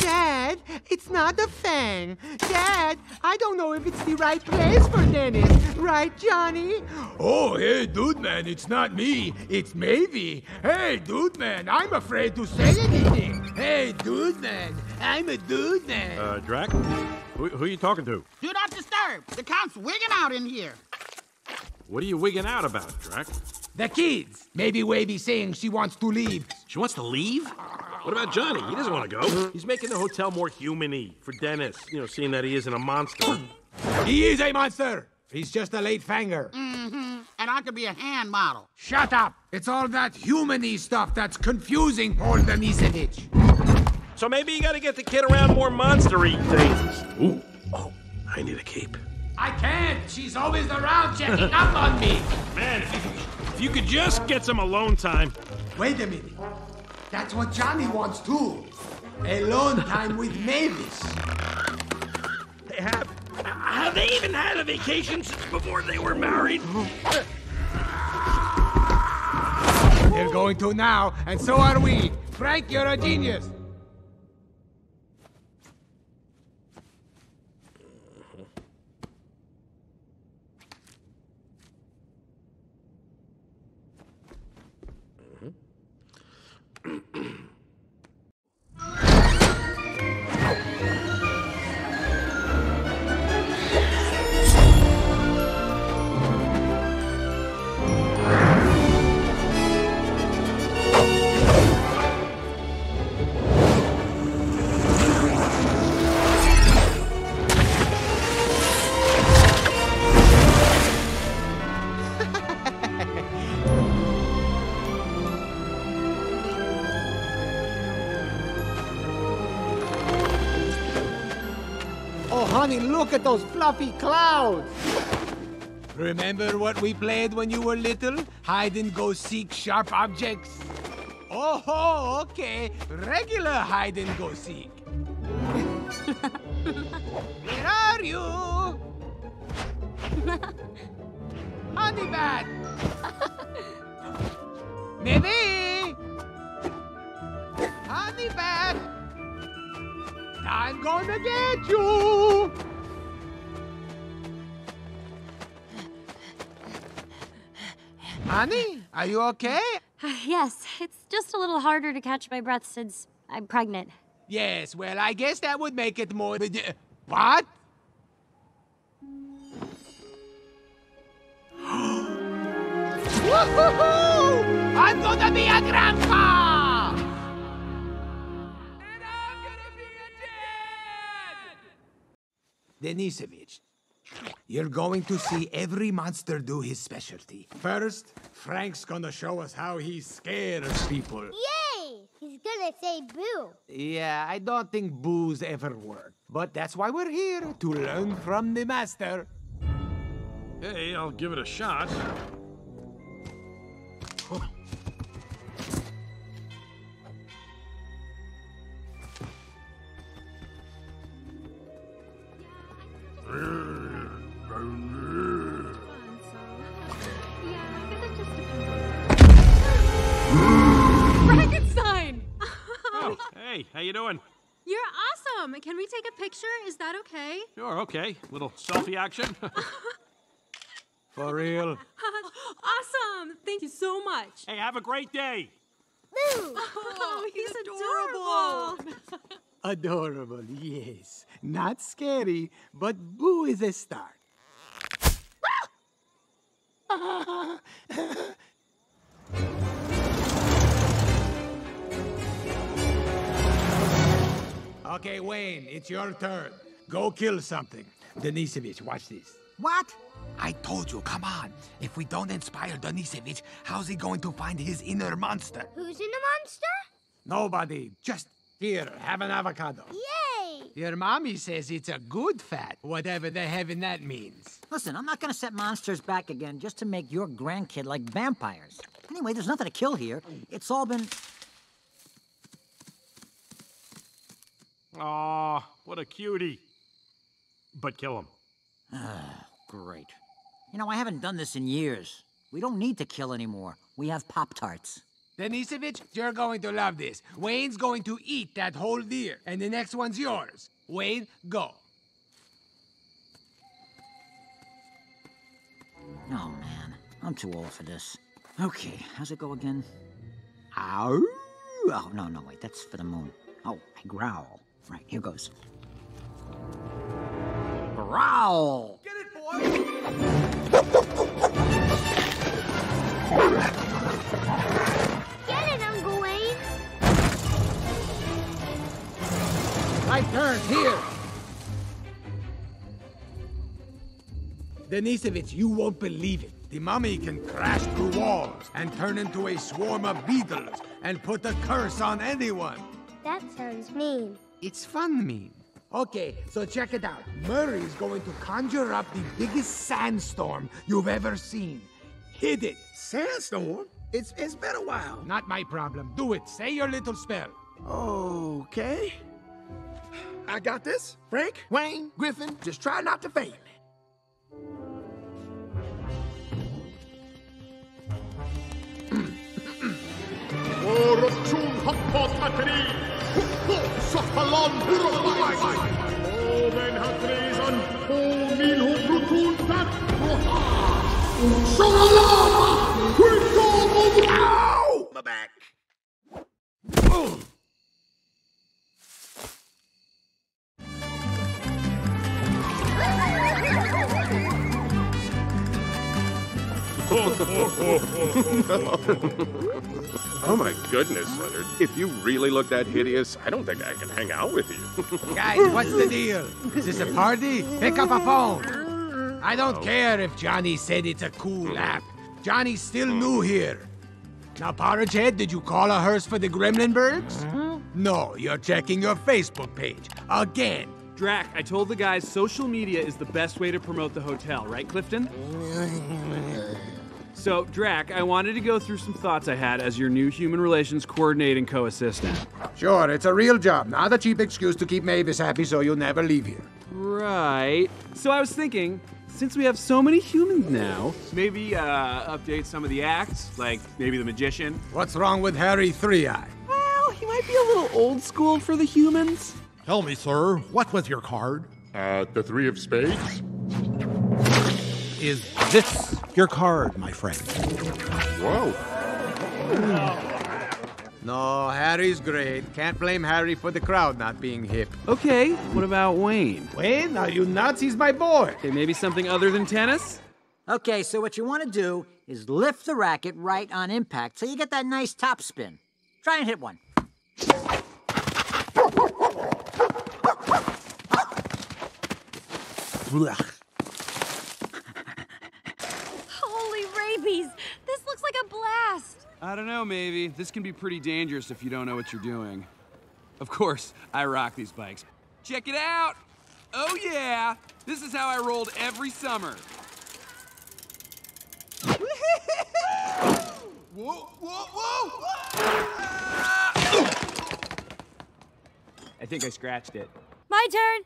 Dad, it's not a fang. Dad, I don't know if it's the right place for Dennis. Right, Johnny? Oh, hey, dude man, it's not me. It's Mavie. Hey, dude man, I'm afraid to say anything. Hey, dude man, I'm a dude man. Uh, Drac? Who, who are you talking to? Do not disturb. The count's wigging out in here. What are you wigging out about, Drac? the kids. Maybe Wavy saying she wants to leave. She wants to leave? What about Johnny? He doesn't want to go. He's making the hotel more human-y for Dennis, you know, seeing that he isn't a monster. He is a monster. He's just a late fanger. Mm-hmm. And I could be a hand model. Shut up. It's all that human-y stuff that's confusing Paul Denisevich. So maybe you gotta get the kid around more monster-y things. Ooh, oh, I need a cape. I can't. She's always around checking up on me. Man, if you, if you could just get some alone time. Wait a minute. That's what Johnny wants too. Alone time with Mavis. They have. Have they even had a vacation since before they were married? They're going to now, and so are we. Frank, you're a genius. Honey, look at those fluffy clouds. Remember what we played when you were little? Hide and go seek sharp objects? Oh, ho, okay. Regular hide and go seek. Where are you? Honey bat! Maybe! Honey bat! I'm gonna get you! Honey, are you okay? Uh, yes, it's just a little harder to catch my breath since I'm pregnant. Yes, well, I guess that would make it more. Uh, what? Woohoo! I'm gonna be a grandpa! Denisevich, you're going to see every monster do his specialty. First, Frank's gonna show us how he scares people. Yay! He's gonna say boo. Yeah, I don't think boos ever work. But that's why we're here, to learn from the master. Hey, I'll give it a shot. Hey, how you doing? You're awesome! Can we take a picture? Is that okay? Sure, okay. Little selfie action. For real. awesome! Thank you so much. hey, have a great day. Boo! Oh, he's, adorable. Adorable, yes. Not scary, but Boo is a start. Okay, Wayne, it's your turn. Go kill something. Denisevich, watch this. What? I told you, come on. If we don't inspire Denisevich, how's he going to find his inner monster? Who's in the monster? Nobody. Just here, have an avocado. Yay! Your mommy says it's a good fat, whatever the heaven that means. Listen, I'm not gonna set monsters back again just to make your grandkid like vampires. Anyway, there's nothing to kill here. It's all been. Aw, what a cutie. But kill him. Great. You know, I haven't done this in years. We don't need to kill anymore. We have Pop Tarts. Denisovich, you're going to love this. Wayne's going to eat that whole deer, and the next one's yours. Wayne, go. Oh man, I'm too old for this. Okay, how's it go again? Ow! Oh no, no, wait, that's for the moon. Oh, I growl. Right, here goes. Growl! Get it, boy! Get it, Uncle Wayne. My turn, here! Denisovich, you won't believe it. The mummy can crash through walls and turn into a swarm of beetles and put a curse on anyone. That sounds mean. It's fun me. Okay, so check it out. Murray is going to conjure up the biggest sandstorm you've ever seen. Hit it. Sandstorm? It's, it's been a while. Not my problem. Do it. Say your little spell. Okay. I got this. Frank, Wayne, Griffin, just try not to faint. War of Chun Hakpo فالان برفعت ومن هتريزن ومنه بروتون تتروحات شغلات ويكون مبعاد Oh my goodness, Leonard. If you really look that hideous, I don't think I can hang out with you. Guys, what's the deal? Is this a party? Pick up a phone. I don't oh. care if Johnny said it's a cool mm-hmm. app. Johnny's still new here. Now, Porridge Head, did you call a hearse for the Gremlinbergs? Mm-hmm. No, you're checking your Facebook page. Again. Drac, I told the guys social media is the best way to promote the hotel, right, Clifton? So, Drac, I wanted to go through some thoughts I had as your new human relations coordinating co assistant. Sure, it's a real job, not a cheap excuse to keep Mavis happy so you'll never leave here. Right. So, I was thinking, since we have so many humans now, maybe uh, update some of the acts, like maybe the magician. What's wrong with Harry Three Eye? Well, he might be a little old school for the humans. Tell me, sir, what was your card? Uh, the three of spades? Is this your card, my friend? Whoa. No, Harry's great. Can't blame Harry for the crowd not being hip. Okay, what about Wayne? Wayne, are you nuts? He's my boy. Okay, maybe something other than tennis? Okay, so what you want to do is lift the racket right on impact so you get that nice top spin. Try and hit one. Holy rabies! This looks like a blast! I don't know, maybe. This can be pretty dangerous if you don't know what you're doing. Of course, I rock these bikes. Check it out! Oh, yeah! This is how I rolled every summer. whoa, whoa, whoa! I think I scratched it. My turn!